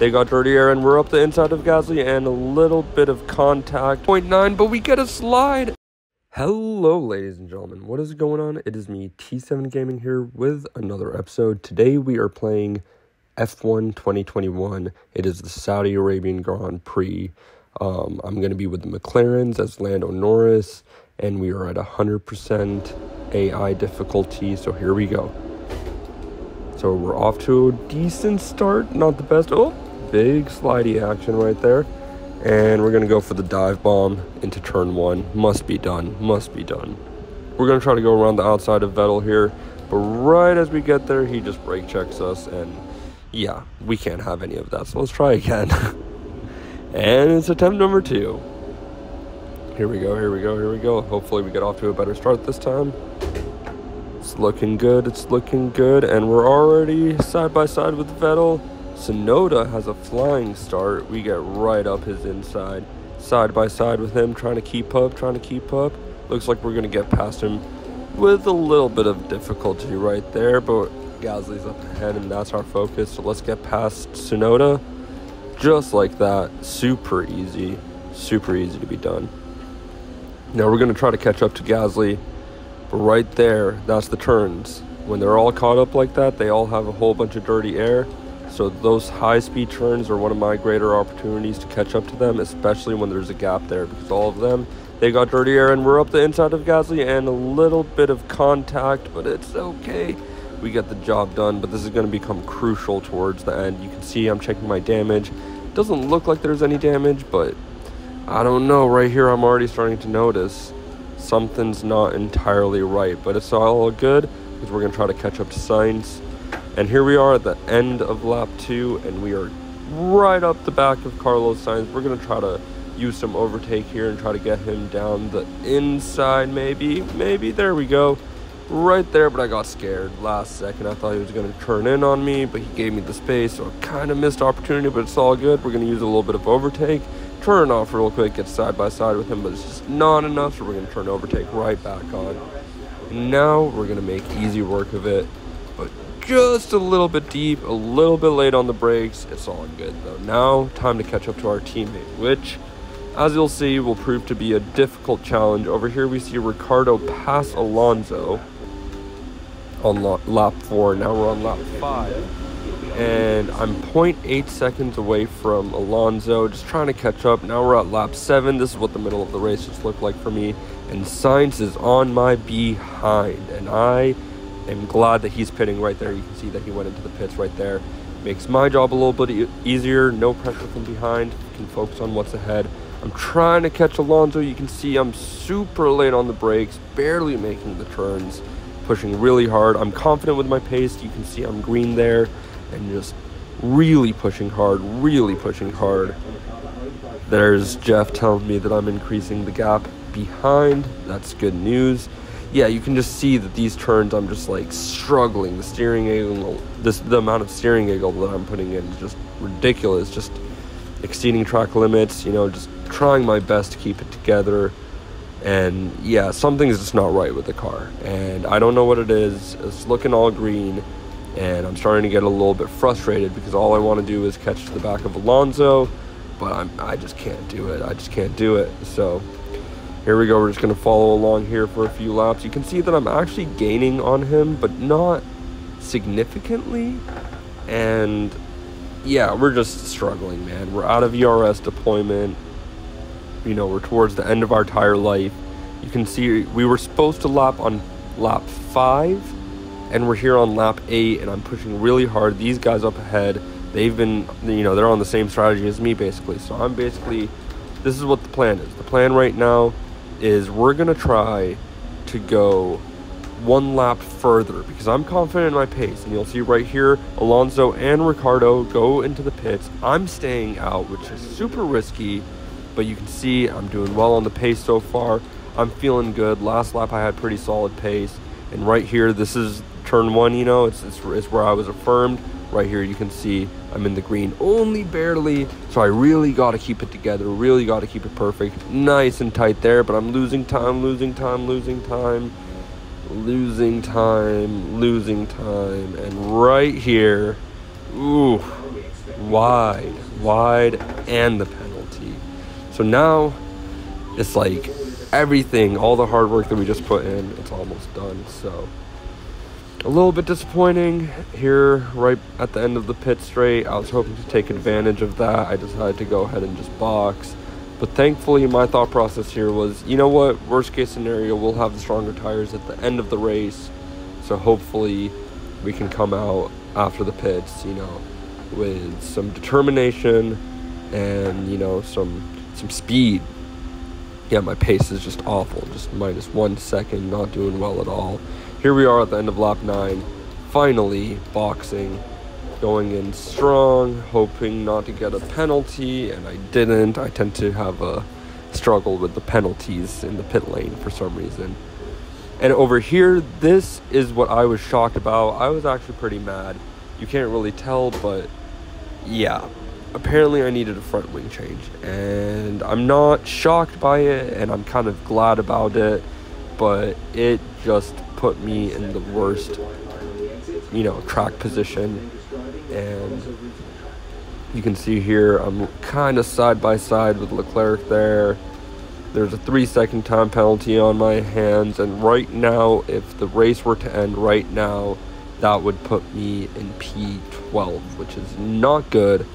They got dirty air and we're up the inside of Gasly and a little bit of contact. 0.9, but we get a slide. Hello, ladies and gentlemen. What is going on? It is me, T7 Gaming, here with another episode. Today we are playing F1 2021. It is the Saudi Arabian Grand Prix. Um, I'm going to be with the McLarens as Lando Norris, and we are at 100% AI difficulty. So here we go. So we're off to a decent start, not the best. Oh, big slidey action right there. And we're going to go for the dive bomb into turn one. Must be done. Must be done. We're going to try to go around the outside of Vettel here. But right as we get there, he just brake checks us. And yeah, we can't have any of that. So let's try again. and it's attempt number two. Here we go, here we go, here we go. Hopefully we get off to a better start this time. It's looking good, it's looking good, and we're already side by side with Vettel. Tsunoda has a flying start. We get right up his inside, side by side with him, trying to keep up, trying to keep up. Looks like we're going to get past him with a little bit of difficulty right there, but Gasly's up ahead, and that's our focus. So let's get past Tsunoda. Just like that. Super easy. Super easy to be done. Now we're going to try to catch up to Gasly. But right there, that's the turns. When they're all caught up like that, they all have a whole bunch of dirty air. So those high-speed turns are one of my greater opportunities to catch up to them, especially when there's a gap there, because all of them, they got dirty air, and we're up the inside of Gasly, and a little bit of contact, but it's okay. We get the job done, but this is going to become crucial towards the end. You can see I'm checking my damage. It Doesn't look like there's any damage, but I don't know. Right here, I'm already starting to notice something's not entirely right, but it's all good because we're going to try to catch up to Sainz. And here we are at the end of lap two, and we are right up the back of Carlos Sainz. We're going to try to use some overtake here and try to get him down the inside, maybe. Maybe. There we go. Right there, but I got scared last second. I thought he was going to turn in on me, but he gave me the space, so I kind of missed opportunity, but it's all good. We're going to use a little bit of overtake turn off real quick, get side by side with him, but it's just not enough, so we're going to turn overtake right back on. now we're going to make easy work of it, but just a little bit deep, a little bit late on the brakes. It's all good though. Now, time to catch up to our teammate, which, as you'll see, will prove to be a difficult challenge. Over here, we see Ricciardo pass Alonso on lap four. Now we're on lap five and I'm 0.8 seconds away from Alonso, just trying to catch up. Now we're at lap 7. This is what the middle of the race just looked like for me. And Sainz is on my behind, and I am glad that he's pitting right there. You can see that he went into the pits right there. Makes my job a little bit easier, no pressure from behind, can focus on what's ahead. I'm trying to catch Alonso. You can see I'm super late on the brakes, barely making the turns, pushing really hard. I'm confident with my pace. You can see I'm green there and just really pushing hard, really pushing hard. There's Jeff telling me that I'm increasing the gap behind. That's good news. Yeah, you can just see that these turns I'm just like struggling. The steering angle, this the amount of steering angle that I'm putting in is just ridiculous. Just exceeding track limits, you know, just trying my best to keep it together. And yeah, something's just not right with the car. And I don't know what it is. It's looking all green and I'm starting to get a little bit frustrated because all I want to do is catch the back of Alonso, but I'm, I just can't do it. I just can't do it. So here we go. We're just going to follow along here for a few laps. You can see that I'm actually gaining on him, but not significantly. And yeah, we're just struggling, man. We're out of ERS deployment. You know, we're towards the end of our tire life. You can see we were supposed to lap on lap five and we're here on lap eight, and I'm pushing really hard. These guys up ahead, they've been, you know, they're on the same strategy as me basically. So I'm basically, this is what the plan is. The plan right now is we're gonna try to go one lap further because I'm confident in my pace. And you'll see right here, Alonso and Ricciardo go into the pits. I'm staying out, which is super risky, but you can see I'm doing well on the pace so far. I'm feeling good. Last lap I had pretty solid pace. And right here, this is turn one, you know, it's, it's, it's where I was affirmed. Right here, you can see I'm in the green only barely. So I really got to keep it together, really got to keep it perfect. Nice and tight there, but I'm losing time, losing time, losing time, losing time, losing time. And right here, ooh, wide, wide, and the penalty. So now it's like everything, all the hard work that we just put in, it's almost done. So a little bit disappointing here right at the end of the pit straight. I was hoping to take advantage of that. I decided to go ahead and just box. But thankfully, my thought process here was, you know what, worst case scenario, we'll have the stronger tires at the end of the race. So hopefully we can come out after the pits, you know, with some determination and, you know, some some speed yeah, my pace is just awful. Just minus one second, not doing well at all. Here we are at the end of lap nine, finally boxing, going in strong, hoping not to get a penalty, and I didn't. I tend to have a struggle with the penalties in the pit lane for some reason. And over here, this is what I was shocked about. I was actually pretty mad. You can't really tell, but yeah, apparently I needed a front wing change, and I'm not shocked by it, and I'm kind of glad about it, but it just put me in the worst, you know, track position, and you can see here I'm kind of side by side with Leclerc there. There's a three second time penalty on my hands, and right now, if the race were to end right now, that would put me in P12, which is not good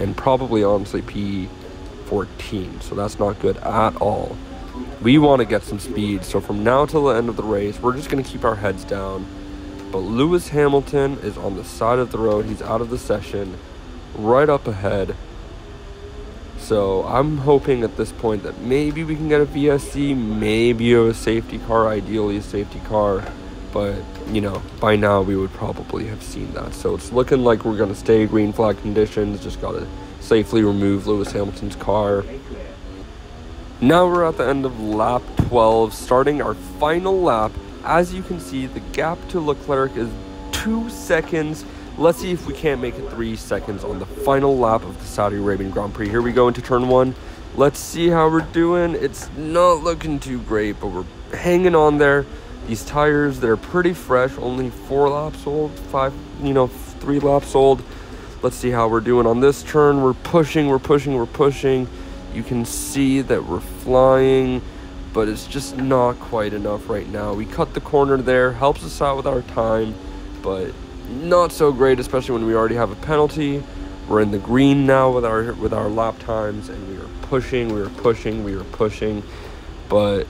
and probably honestly P14. So that's not good at all. We want to get some speed. So from now till the end of the race, we're just going to keep our heads down. But Lewis Hamilton is on the side of the road. He's out of the session, right up ahead. So I'm hoping at this point that maybe we can get a VSC, maybe a safety car, ideally a safety car. But, you know, by now we would probably have seen that. So it's looking like we're going to stay green flag conditions. Just got to safely remove Lewis Hamilton's car. Now we're at the end of lap 12, starting our final lap. As you can see, the gap to Leclerc is two seconds. Let's see if we can't make it three seconds on the final lap of the Saudi Arabian Grand Prix. Here we go into turn one. Let's see how we're doing. It's not looking too great, but we're hanging on there. These tires, they're pretty fresh, only four laps old, five, you know, three laps old. Let's see how we're doing on this turn. We're pushing, we're pushing, we're pushing. You can see that we're flying, but it's just not quite enough right now. We cut the corner there, helps us out with our time, but not so great, especially when we already have a penalty. We're in the green now with our with our lap times, and we are pushing, we are pushing, we are pushing, but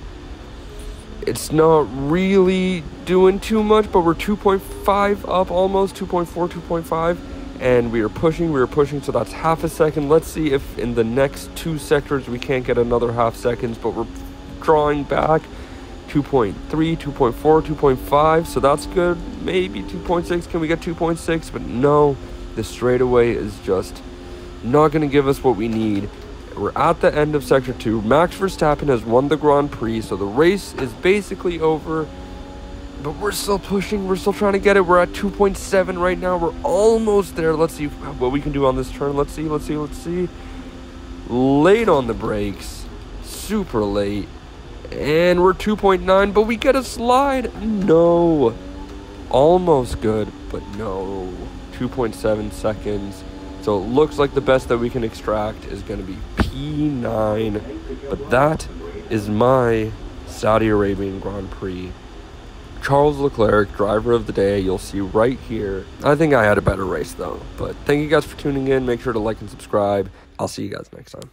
it's not really doing too much, but we're 2.5 up almost, 2.4, 2.5. And we are pushing, we are pushing, so that's half a second. Let's see if in the next two sectors we can't get another half seconds, but we're drawing back 2.3, 2.4, 2.5, so that's good. Maybe 2.6, can we get 2.6? But no, the straightaway is just not going to give us what we need. We're at the end of Sector 2. Max Verstappen has won the Grand Prix, so the race is basically over. But we're still pushing. We're still trying to get it. We're at 2.7 right now. We're almost there. Let's see what we can do on this turn. Let's see, let's see, let's see. Late on the brakes. Super late. And we're 2.9, but we get a slide. No. Almost good, but no. 2.7 seconds. So it looks like the best that we can extract is going to be P9. But that is my Saudi Arabian Grand Prix. Charles Leclerc, driver of the day, you'll see right here. I think I had a better race though. But thank you guys for tuning in. Make sure to like and subscribe. I'll see you guys next time.